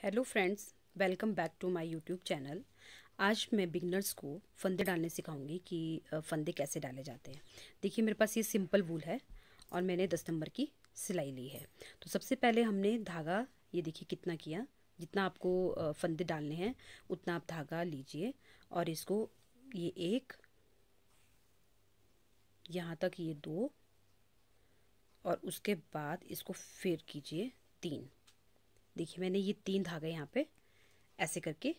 Hello friends welcome back to my YouTube channel आज मैं beginners को फंदे डालने सिखाऊँगी कि फंदे कैसे डाले जाते हैं। देखिए, मेरे पास ये सिंपल वूल है और मैंने दस नंबर की सिलाई ली है। तो सबसे पहले हमने धागा, ये देखिए कितना किया। जितना आपको फंदे डालने हैं, उतना आप धागा लीजिए और इसको ये एक, यहाँ तक ये दो और उसके बाद इसको फिर कीजिए तीन। देखिए, मैंने ये तीन धागे यहाँ पे ऐसे करके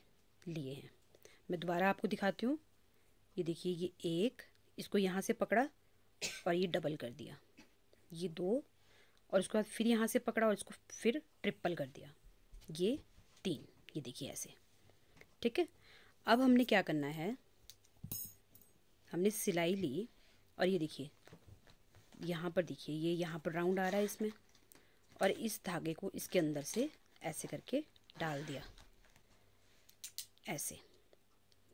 लिए हैं। मैं दोबारा आपको दिखाती हूँ। ये देखिए, ये एक, इसको यहाँ से पकड़ा और ये डबल कर दिया। ये दो, और उसके बाद फिर यहाँ से पकड़ा और इसको फिर ट्रिपल कर दिया। ये तीन, ये देखिए ऐसे। ठीक है? अब हमने क्या करना है? हमने सिलाई ली और ये देखिए, यहाँ पर देखिए, ये यहाँ पर राउंड आ रहा है इसमें। और इस धागे को इसके अंदर से ऐसे करके डाल दिया। ऐसे।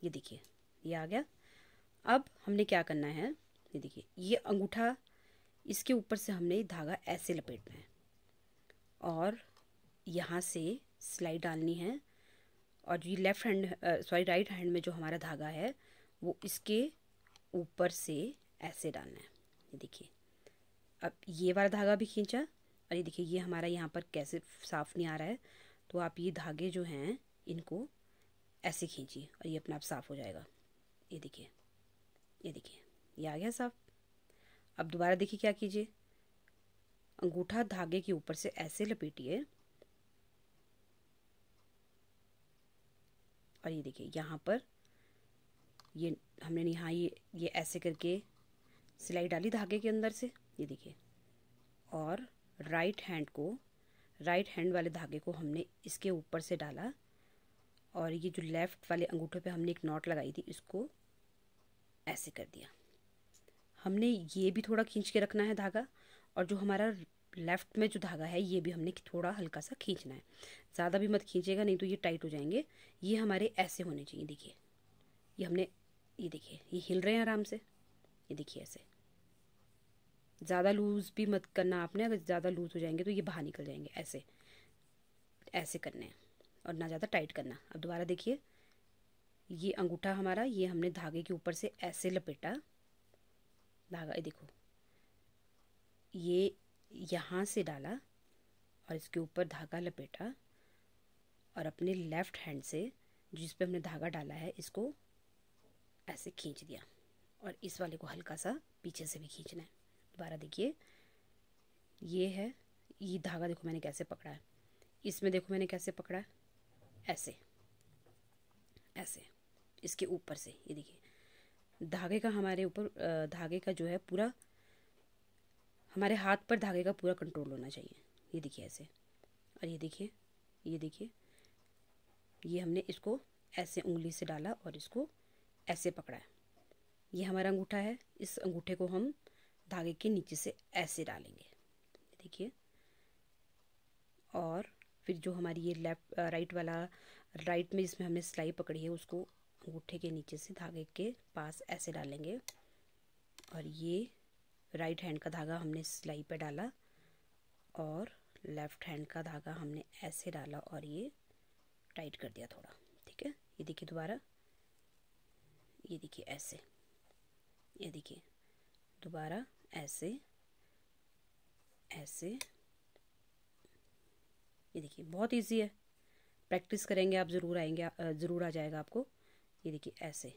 ये देखिए, ये आ गया। अब हमने क्या करना है? ये देखिए, ये अंगूठा इसके ऊपर से हमने धागा ऐसे लपेटना है और यहाँ से सिलाई डालनी है और जो left hand sorry right hand में जो हमारा धागा है, वो इसके ऊपर से ऐसे डालना है। ये देखिए, अब ये वाला धागा भी खींचा और ये देखिए, ये हमारा यहाँ पर कैसे साफ़ नहीं आ रहा है तो आप ये धागे जो हैं, इनको ऐसे खींचिए और ये अपने आप साफ़ हो जाएगा। ये देखिए ये देखिए, ये आ गया साफ़। अब दोबारा देखिए क्या कीजिए। अंगूठा धागे के ऊपर से ऐसे लपेटिए। और ये देखिए, यहाँ पर ये हमने यहाँ ये ये ऐसे करके सिलाई डाली धागे के अंदर से, ये देखिए। और राइट हैंड को, राइट हैंड वाले धागे को हमने इसके ऊपर से डाला और ये जो लेफ़्ट वाले अंगूठे पे हमने एक नॉट लगाई थी, इसको ऐसे कर दिया। हमने ये भी थोड़ा खींच के रखना है धागा और जो हमारा लेफ़्ट में जो धागा है, ये भी हमने थोड़ा हल्का सा खींचना है। ज़्यादा भी मत खींचेगा, नहीं तो ये टाइट हो जाएँगे। ये हमारे ऐसे होने चाहिए, देखिए। ये हमने, ये देखिए, ये हिल रहे हैं आराम से। ये देखिए ऐसे। ज़्यादा लूज़ भी मत करना आपने, अगर ज़्यादा लूज़ हो जाएँगे तो ये बाहर निकल जाएँगे, ऐसे ऐसे करने हैं, और ना ज़्यादा टाइट करना। अब दोबारा देखिए, ये अंगूठा हमारा, ये हमने धागे के ऊपर से ऐसे लपेटा, धागा, ये देखो, ये यहाँ से डाला और इसके ऊपर धागा लपेटा, और अपने लेफ़्ट हैंड से जिस पे हमने धागा डाला है, इसको ऐसे खींच दिया, और इस वाले को हल्का सा पीछे से भी खींचना है। दोबारा देखिए। ये है, ये धागा देखो मैंने कैसे पकड़ा है। इसमें देखो मैंने कैसे पकड़ा है। ऐसे ऐसे, इसके ऊपर से, ये देखिए। धागे का हमारे ऊपर धागे का जो है पूरा, हमारे हाथ पर धागे का पूरा कंट्रोल होना चाहिए। ये देखिए ऐसे, और ये देखिए ये देखिए। ये हमने इसको ऐसे उंगली से डाला और इसको ऐसे पकड़ा है। ये हमारा अंगूठा है, इस अंगूठे को हम धागे के नीचे से ऐसे डालेंगे। देखिए। और फिर जो हमारी ये लेफ़्ट राइट वाला, राइट में जिसमें हमने सिलाई पकड़ी है, उसको अंगूठे के नीचे से धागे के पास ऐसे डालेंगे। और ये राइट हैंड का धागा हमने सिलाई पे डाला और लेफ़्ट हैंड का धागा हमने ऐसे डाला और ये टाइट कर दिया थोड़ा। ठीक है? ये देखिए दोबारा। ये देखिए ऐसे। ये देखिए। दोबारा। ऐसे ऐसे। ये देखिए, बहुत इजी है। प्रैक्टिस करेंगे आप, ज़रूर आएँगे ज़रूर आ जाएगा आपको। ये देखिए, ऐसे।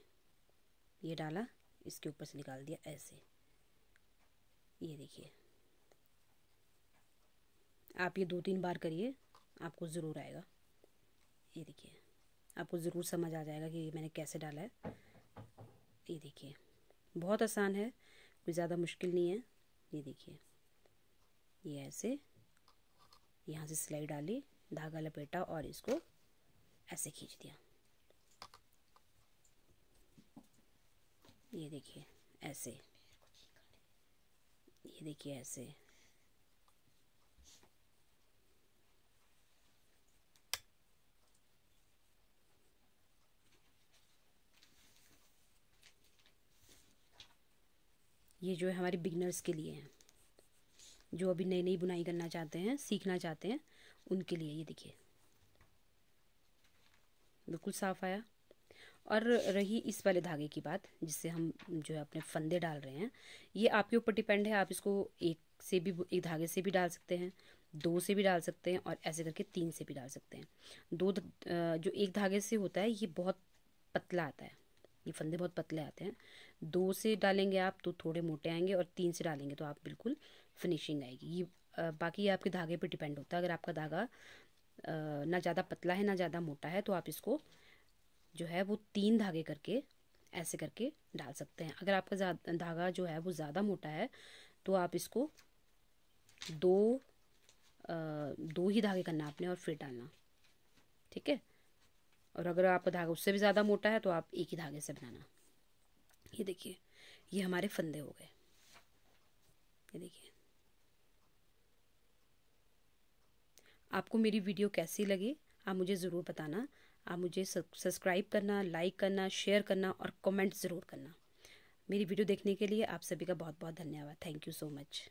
ये डाला, इसके ऊपर से निकाल दिया, ऐसे। ये देखिए। आप ये दो तीन बार करिए, आपको ज़रूर आएगा। ये देखिए, आपको ज़रूर समझ आ जाएगा कि मैंने कैसे डाला है। ये देखिए, बहुत आसान है। कोई ज़्यादा मुश्किल नहीं है। ये देखिए। ये ऐसे, यहाँ से सिलाई डाली, धागा लपेटा और इसको ऐसे खींच दिया। ये देखिए, ऐसे। ये देखिए, ऐसे। ये जो है हमारे बिगनर्स के लिए हैं, जो अभी नई नई बुनाई करना चाहते हैं, सीखना चाहते हैं, उनके लिए ये देखिए। बिल्कुल साफ़ आया। और रही इस वाले धागे की बात, जिससे हम जो है अपने फंदे डाल रहे हैं। ये आपके ऊपर डिपेंड है, आप इसको एक से भी एक धागे से भी डाल सकते हैं, दो से भी डाल सकते हैं और ऐसे करके तीन से भी डाल सकते हैं। दो जो एक धागे से होता है, ये बहुत पतला आता है। ये फंदे बहुत पतले आते हैं। दो से डालेंगे आप तो थोड़े मोटे आएँगे और तीन से डालेंगे तो आप बिल्कुल फिनिशिंग आएगी। ये बाकी ये आपके धागे पे डिपेंड होता है। अगर आपका धागा ना ज़्यादा पतला है ना ज़्यादा मोटा है तो आप इसको जो है वो तीन धागे करके ऐसे करके डाल सकते हैं। अगर आपका धागा जो है वो ज़्यादा मोटा है तो आप इसको दो आ, दो ही धागे करना आपने और फिर डालना। ठीक है? और अगर आपका धागा उससे भी ज़्यादा मोटा है तो आप एक ही धागे से बनाना। ये देखिए, ये हमारे फंदे हो गए। ये देखिए। आपको मेरी वीडियो कैसी लगी, आप मुझे ज़रूर बताना। आप मुझे सब्सक्राइब करना, लाइक करना, शेयर करना और कमेंट ज़रूर करना। मेरी वीडियो देखने के लिए आप सभी का बहुत बहुत धन्यवाद। Thank you so much.